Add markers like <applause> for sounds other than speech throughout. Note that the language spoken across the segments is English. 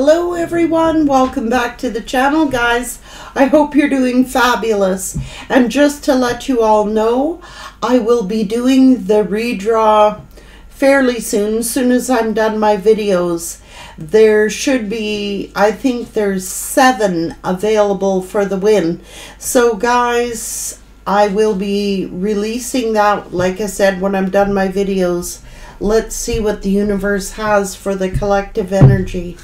Hello everyone, welcome back to the channel guys. I hope you're doing fabulous. And just to let you all know, I will be doing the redraw fairly soon, soon as I'm done my videos. There should be, I think there's seven available for the win. So guys, I will be releasing that, like I said, when I'm done my videos. Let's see what the universe has for the collective energy.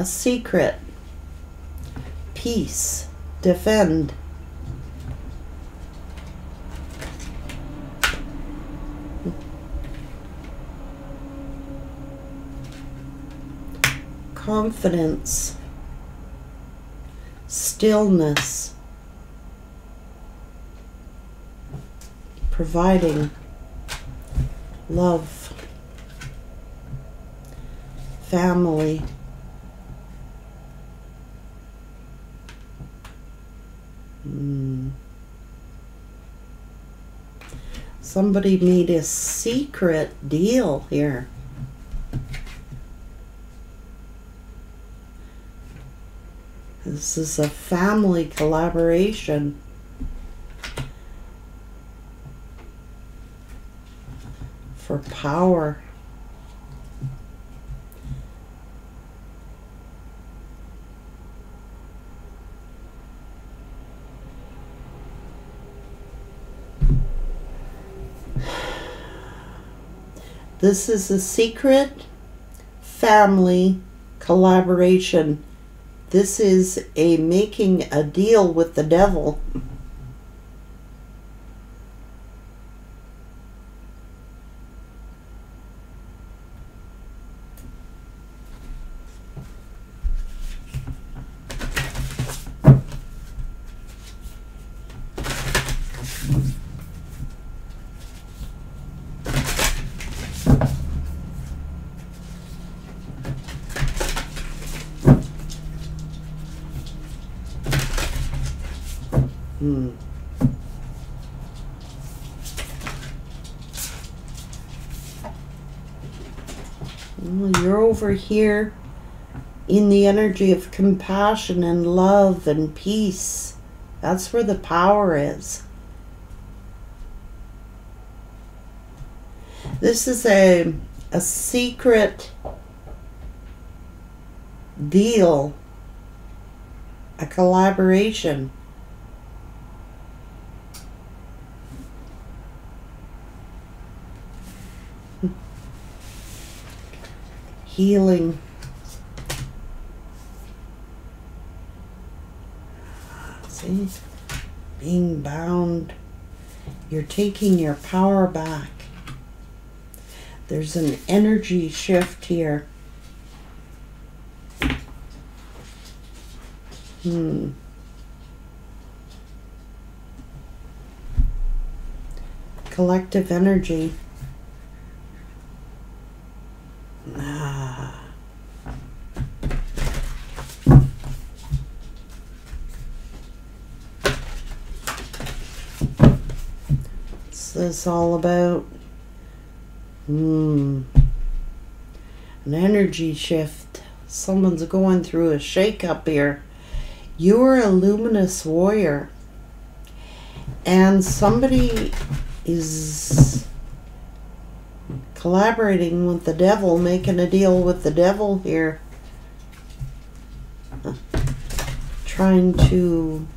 A secret. Peace. Defend. Confidence. Stillness. Providing. Love family. Hmm. Somebody made a secret deal here. This is a family collaboration. For power. This is a secret family collaboration. This is a making a deal with the devil. Hmm. Well, you're over here in the energy of compassion and love and peace. That's where the power is. This is a, a secret deal, a collaboration healing. See? Being bound. You're taking your power back. There's an energy shift here. Hmm. Collective energy. This all about? Hmm. An energy shift. Someone's going through a shakeup here. You're a luminous warrior. And somebody is collaborating with the devil, making a deal with the devil here. Trying to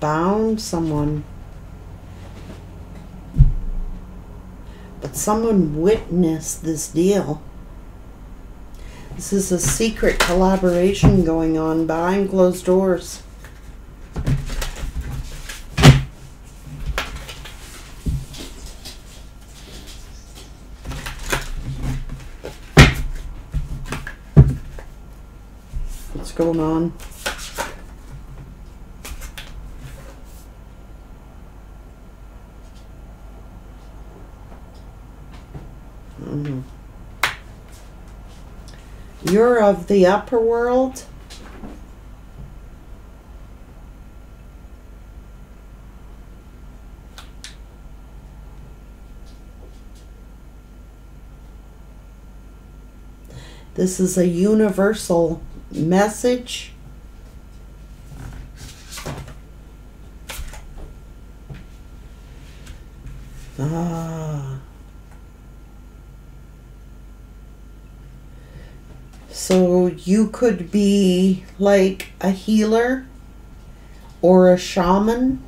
bound someone. But someone witnessed this deal. This is a secret collaboration going on behind closed doors. What's going on? You're of the upper world. This is a universal message. Ah. So you could be like a healer or a shaman.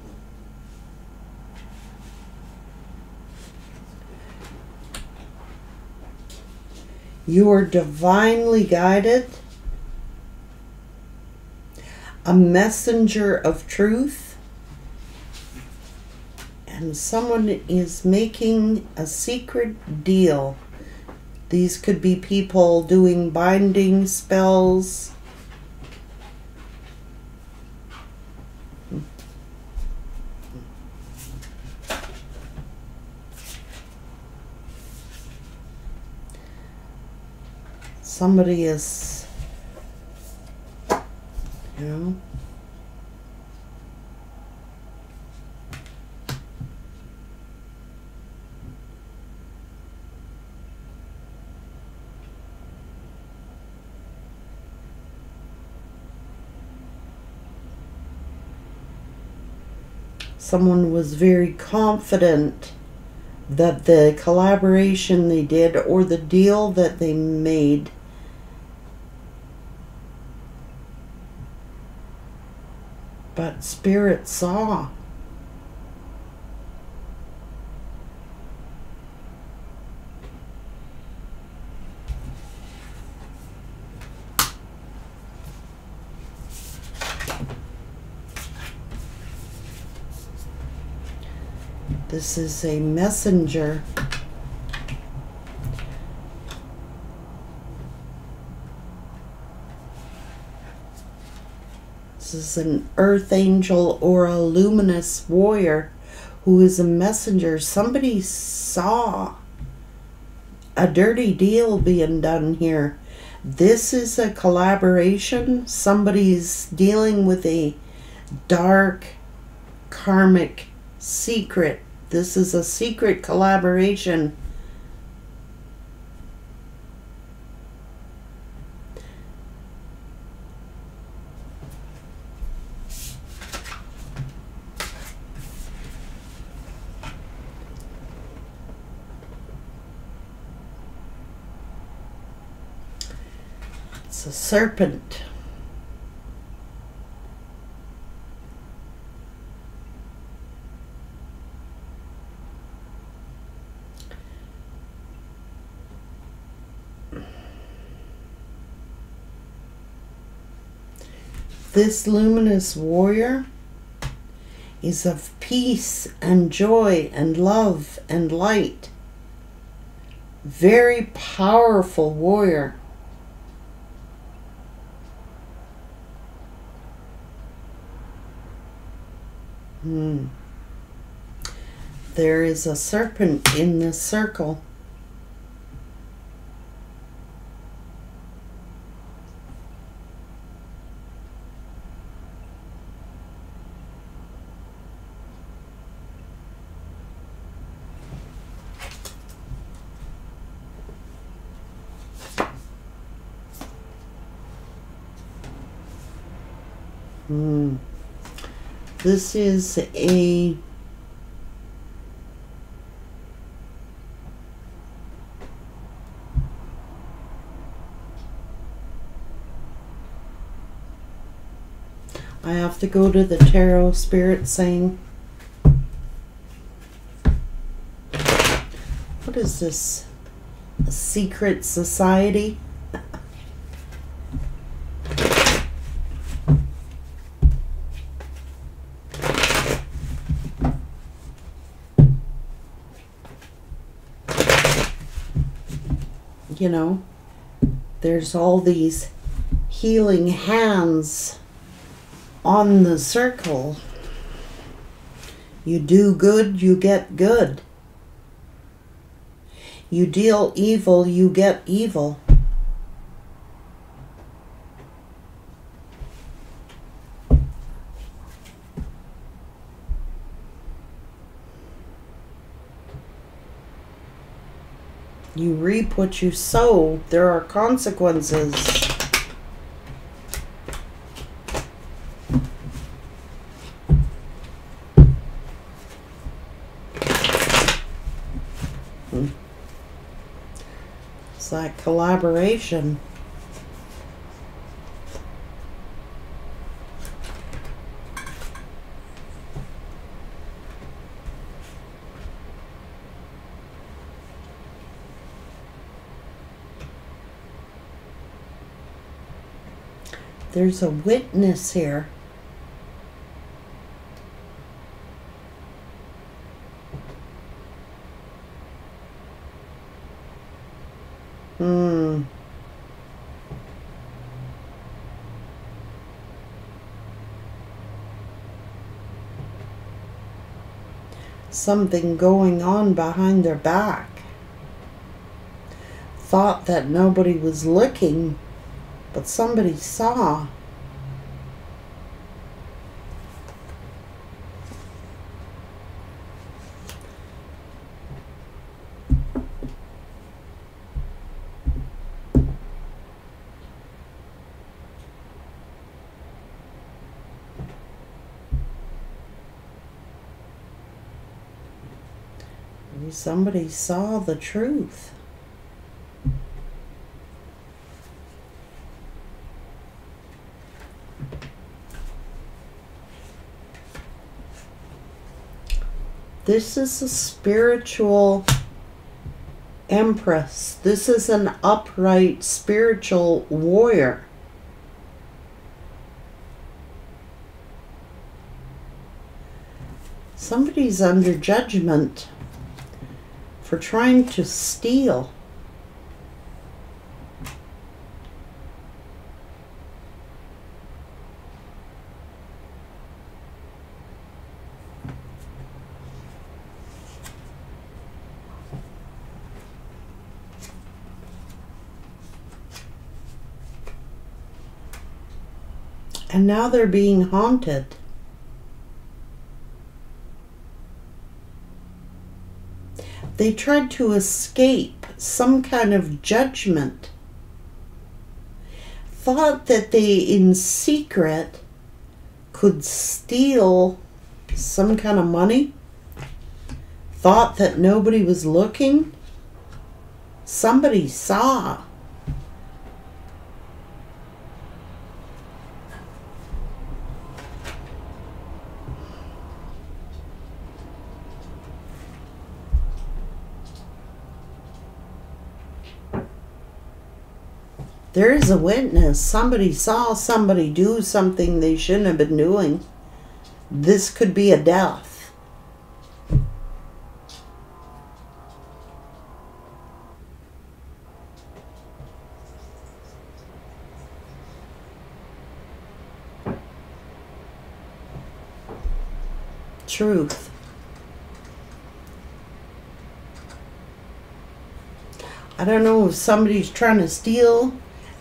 You are divinely guided, a messenger of truth, and someone is making a secret deal. These could be people doing binding spells. Somebody is, you know. Someone was very confident that the collaboration they did or the deal that they made but spirit saw This is a messenger. This is an earth angel or a luminous warrior who is a messenger. Somebody saw a dirty deal being done here. This is a collaboration. Somebody's dealing with a dark karmic secret this is a secret collaboration. It's a serpent. This luminous warrior is of peace and joy and love and light. Very powerful warrior. Hmm. There is a serpent in this circle. Hmm. This is a I have to go to the tarot spirit saying what is this? A secret society? you know, there's all these healing hands on the circle. You do good, you get good. You deal evil, you get evil. You reap what you sow. There are consequences. Hmm. It's that collaboration. There's a witness here. Hmm. Something going on behind their back. Thought that nobody was looking but somebody saw. somebody saw the truth. This is a spiritual empress. This is an upright spiritual warrior. Somebody's under judgment for trying to steal. And now they're being haunted. They tried to escape some kind of judgment. Thought that they, in secret, could steal some kind of money. Thought that nobody was looking. Somebody saw. There is a witness. Somebody saw somebody do something they shouldn't have been doing. This could be a death. Truth. I don't know if somebody's trying to steal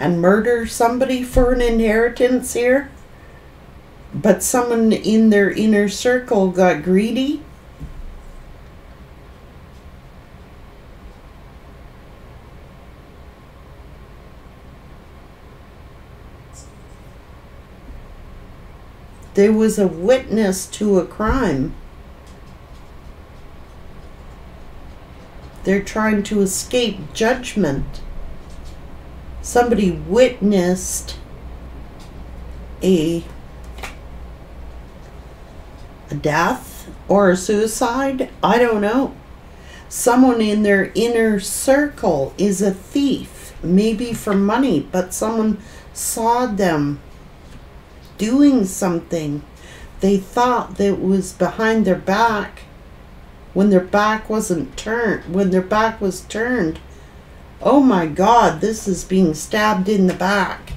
and murder somebody for an inheritance here, but someone in their inner circle got greedy. There was a witness to a crime. They're trying to escape judgment somebody witnessed a a death or a suicide, I don't know. Someone in their inner circle is a thief, maybe for money, but someone saw them doing something. They thought that was behind their back when their back wasn't turned, when their back was turned Oh my god, this is being stabbed in the back.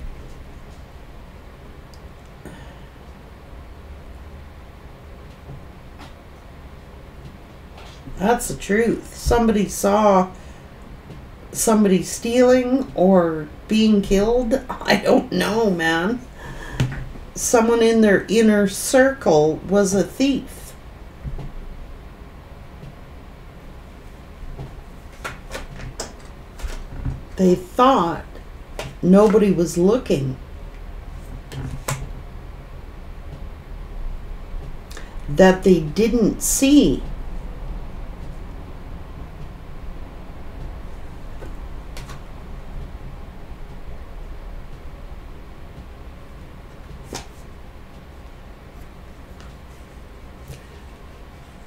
That's the truth. Somebody saw somebody stealing or being killed. <laughs> I don't know, man. Someone in their inner circle was a thief. They thought nobody was looking. That they didn't see.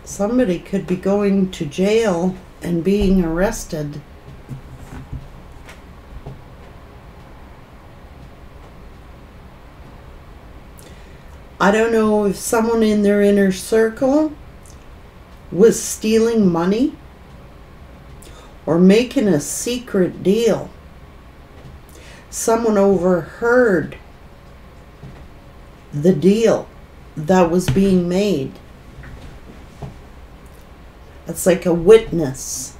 Somebody could be going to jail and being arrested. I don't know if someone in their inner circle was stealing money or making a secret deal. Someone overheard the deal that was being made. It's like a witness.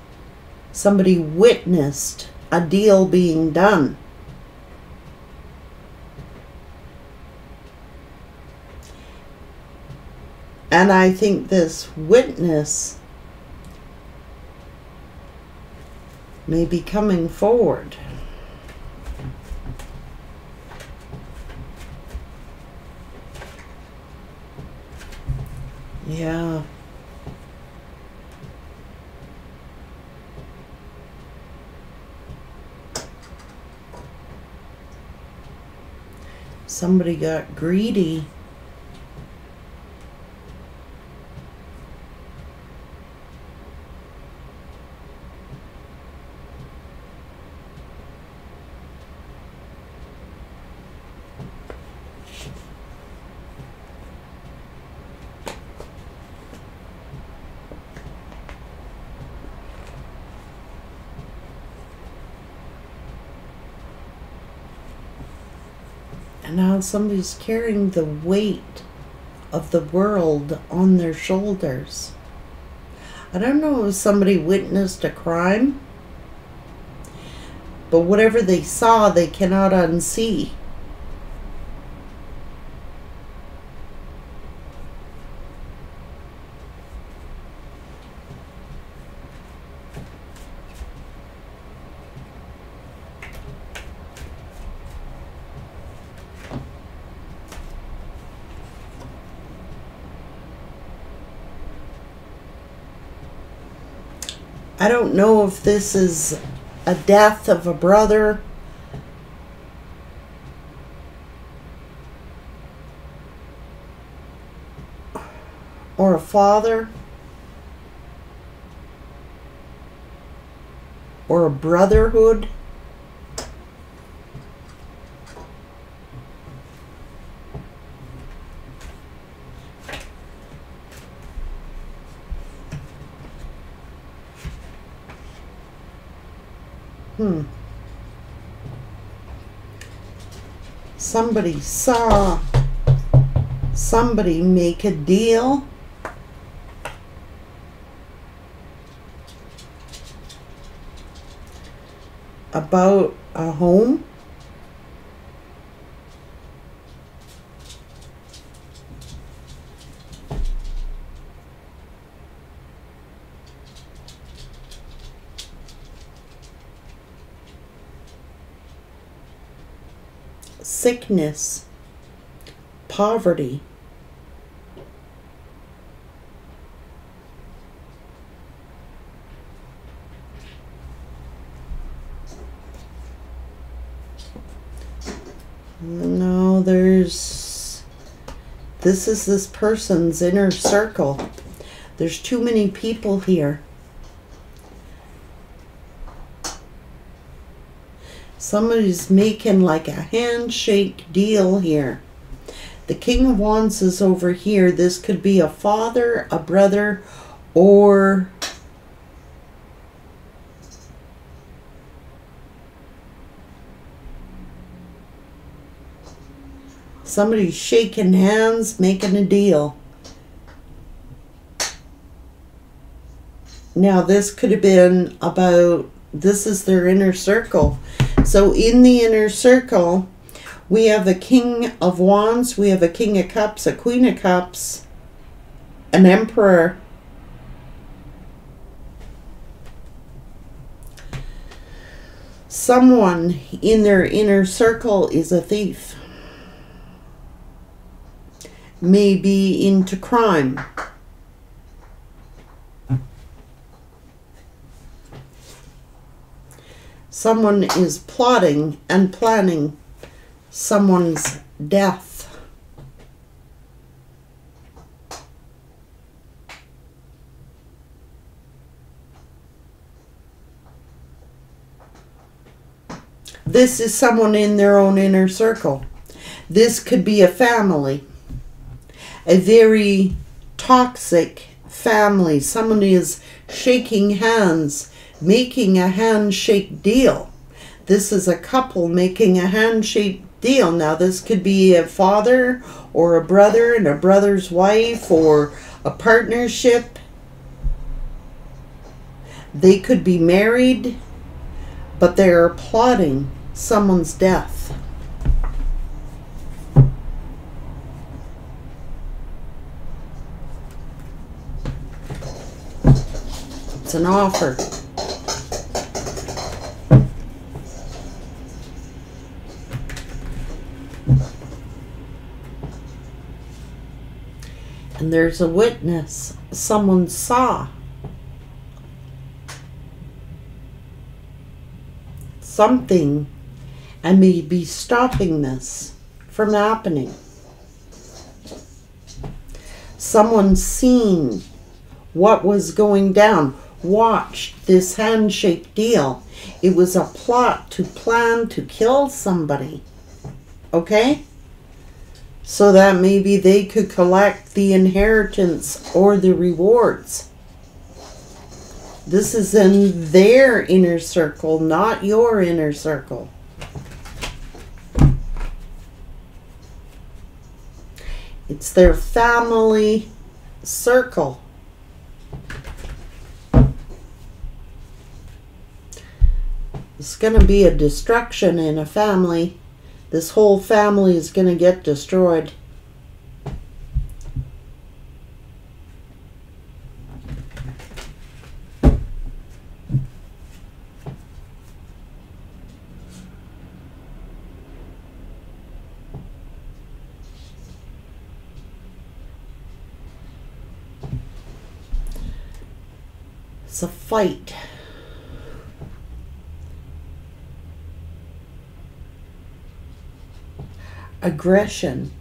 Somebody witnessed a deal being done. And I think this witness may be coming forward. Yeah. Somebody got greedy. And somebody's carrying the weight of the world on their shoulders. I don't know if somebody witnessed a crime, but whatever they saw, they cannot unsee. I don't know if this is a death of a brother. Or a father. Or a brotherhood. Hmm. Somebody saw somebody make a deal. About a home. Sickness, poverty. No, there's. This is this person's inner circle. There's too many people here. Somebody's making like a handshake deal here. The King of Wands is over here. This could be a father, a brother, or somebody's shaking hands, making a deal. Now, this could have been about this is their inner circle. So in the inner circle, we have a King of Wands, we have a King of Cups, a Queen of Cups, an Emperor. Someone in their inner circle is a thief. May be into crime. Someone is plotting and planning someone's death. This is someone in their own inner circle. This could be a family, a very toxic family. Someone is shaking hands, making a handshake deal. This is a couple making a handshake deal. Now, this could be a father or a brother and a brother's wife or a partnership. They could be married, but they are plotting someone's death. It's an offer. And there's a witness. Someone saw. Something and may be stopping this from happening. Someone seen what was going down, watched this handshake deal. It was a plot to plan to kill somebody. Okay? So that maybe they could collect the inheritance or the rewards. This is in their inner circle, not your inner circle. It's their family circle. It's going to be a destruction in a family. This whole family is going to get destroyed. It's a fight. Aggression.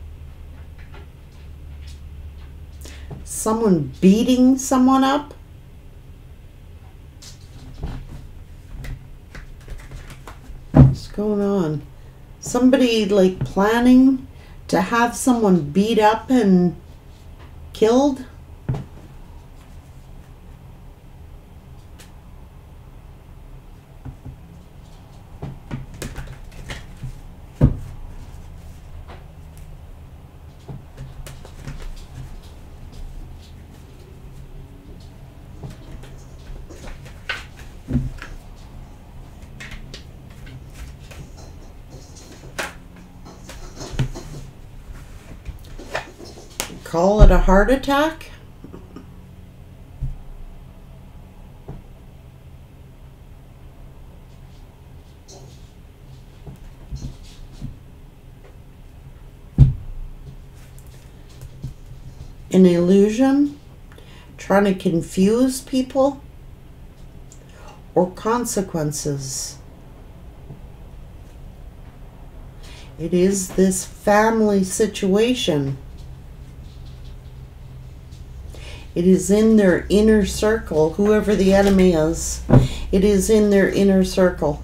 Someone beating someone up. What's going on? Somebody like planning to have someone beat up and killed? It a heart attack? An illusion? Trying to confuse people? Or consequences? It is this family situation It is in their inner circle, whoever the enemy is. It is in their inner circle.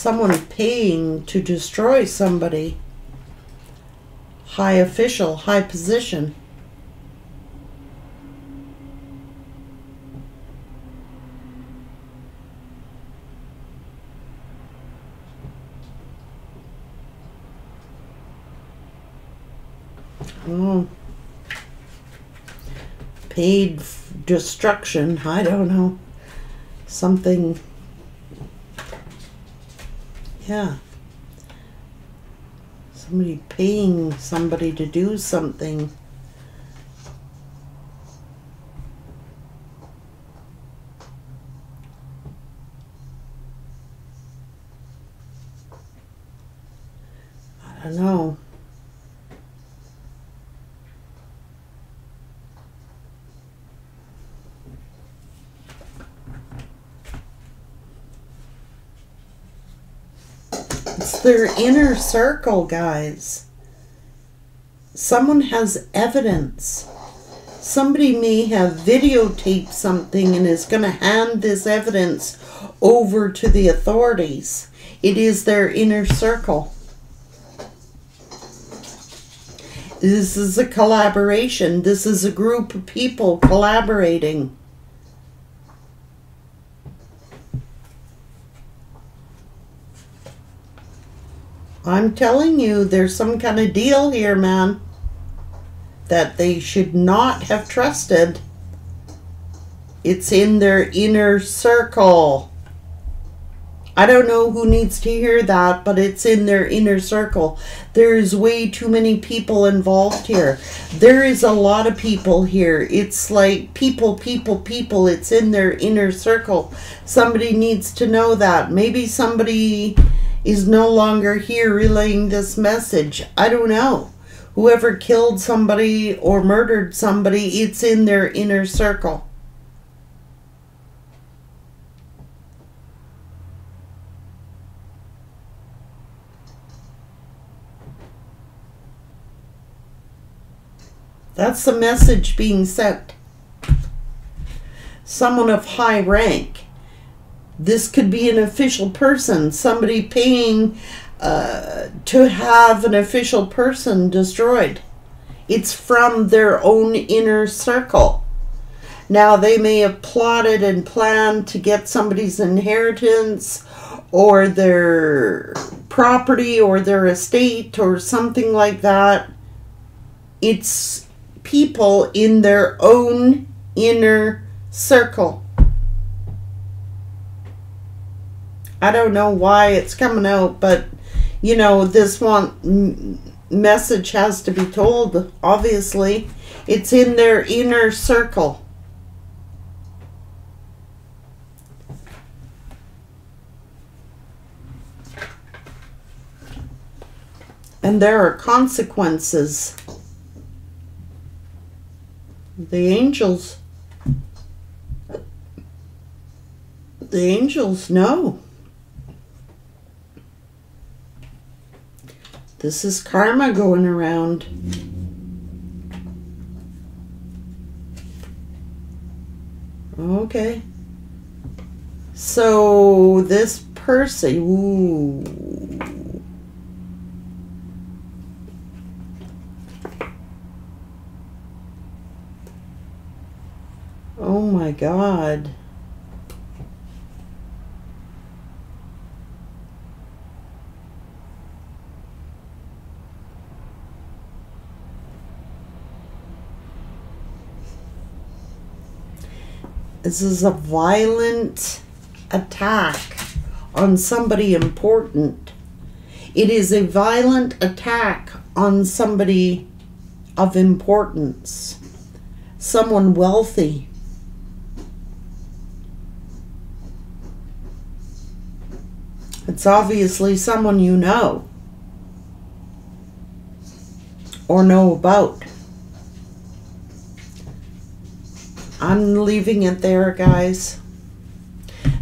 Someone paying to destroy somebody. High official, high position. Oh. Paid destruction. I don't know. Something. Yeah. Somebody paying somebody to do something. I don't know. Their inner circle, guys. Someone has evidence. Somebody may have videotaped something and is going to hand this evidence over to the authorities. It is their inner circle. This is a collaboration. This is a group of people collaborating. I'm telling you, there's some kind of deal here, man, that they should not have trusted. It's in their inner circle. I don't know who needs to hear that, but it's in their inner circle. There's way too many people involved here. There is a lot of people here. It's like people, people, people. It's in their inner circle. Somebody needs to know that. Maybe somebody is no longer here relaying this message. I don't know. Whoever killed somebody or murdered somebody, it's in their inner circle. That's the message being sent. Someone of high rank. This could be an official person, somebody paying uh, to have an official person destroyed. It's from their own inner circle. Now, they may have plotted and planned to get somebody's inheritance or their property or their estate or something like that. It's people in their own inner circle. I don't know why it's coming out, but you know, this one message has to be told, obviously. It's in their inner circle. And there are consequences. The angels. The angels know. This is karma going around. Okay. So this person, ooh. Oh my god. This is a violent attack on somebody important. It is a violent attack on somebody of importance, someone wealthy. It's obviously someone you know or know about. I'm leaving it there, guys.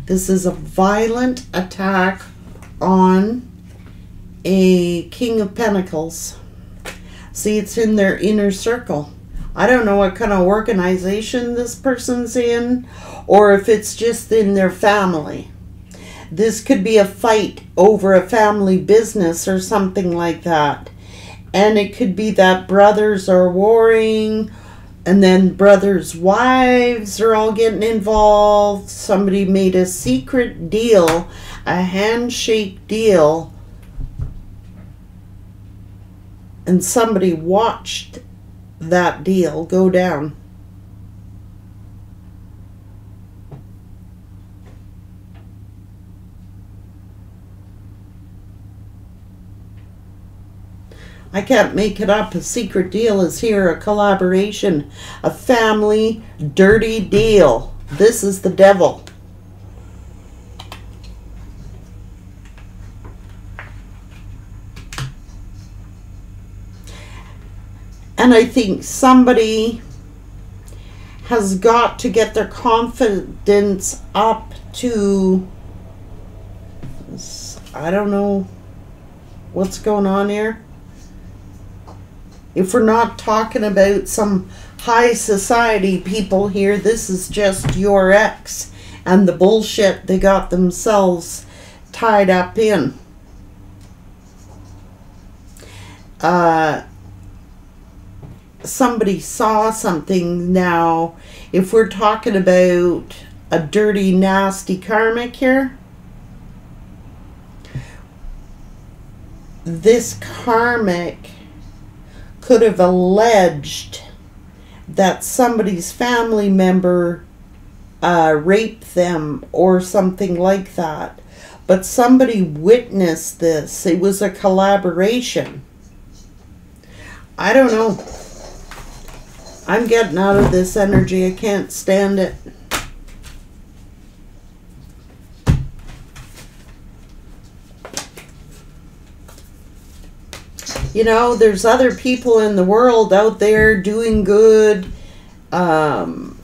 This is a violent attack on a King of Pentacles. See, it's in their inner circle. I don't know what kind of organization this person's in or if it's just in their family. This could be a fight over a family business or something like that. And it could be that brothers are warring and then brothers' wives are all getting involved. Somebody made a secret deal, a handshake deal, and somebody watched that deal go down. I can't make it up. A secret deal is here, a collaboration, a family dirty deal. This is the devil. And I think somebody has got to get their confidence up to I don't know what's going on here if we're not talking about some high society people here, this is just your ex and the bullshit they got themselves tied up in. Uh, somebody saw something now. If we're talking about a dirty, nasty karmic here, this karmic could have alleged that somebody's family member uh, raped them or something like that. But somebody witnessed this. It was a collaboration. I don't know. I'm getting out of this energy. I can't stand it. You know, there's other people in the world out there doing good. Um,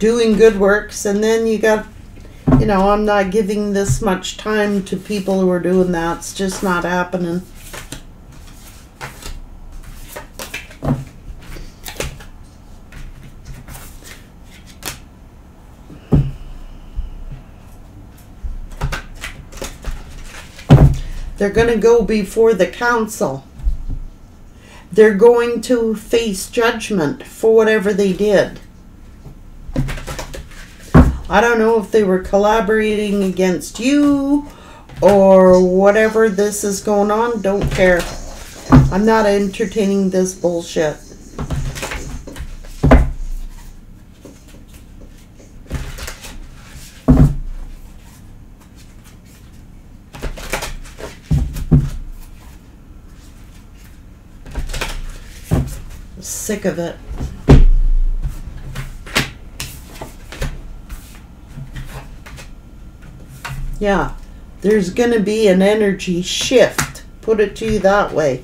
doing good works, and then you got, you know, I'm not giving this much time to people who are doing that. It's just not happening. They're going to go before the council. They're going to face judgment for whatever they did. I don't know if they were collaborating against you or whatever this is going on. Don't care. I'm not entertaining this bullshit. Sick of it. Yeah, there's going to be an energy shift. Put it to you that way.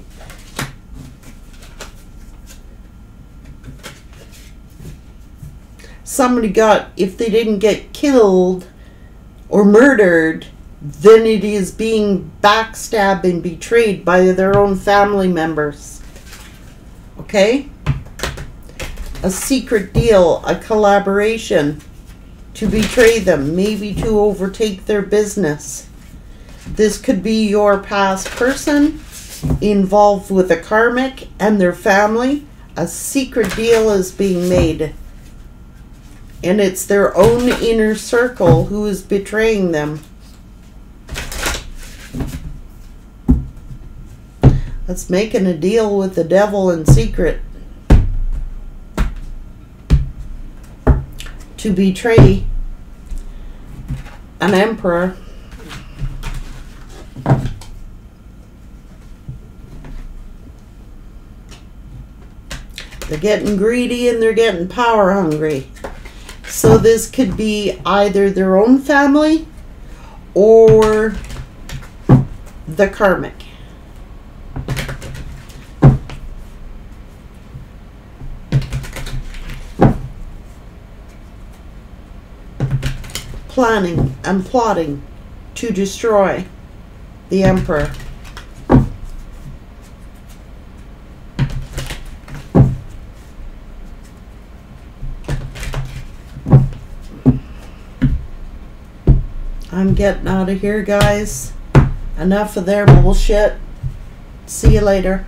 Somebody got, if they didn't get killed or murdered, then it is being backstabbed and betrayed by their own family members. Okay? A secret deal, a collaboration to betray them, maybe to overtake their business. This could be your past person involved with a karmic and their family. A secret deal is being made. And it's their own inner circle who is betraying them. That's making a deal with the devil in secret. To betray an emperor. They're getting greedy and they're getting power hungry. So this could be either their own family or the karmic. planning and plotting to destroy the emperor. I'm getting out of here, guys. Enough of their bullshit. See you later.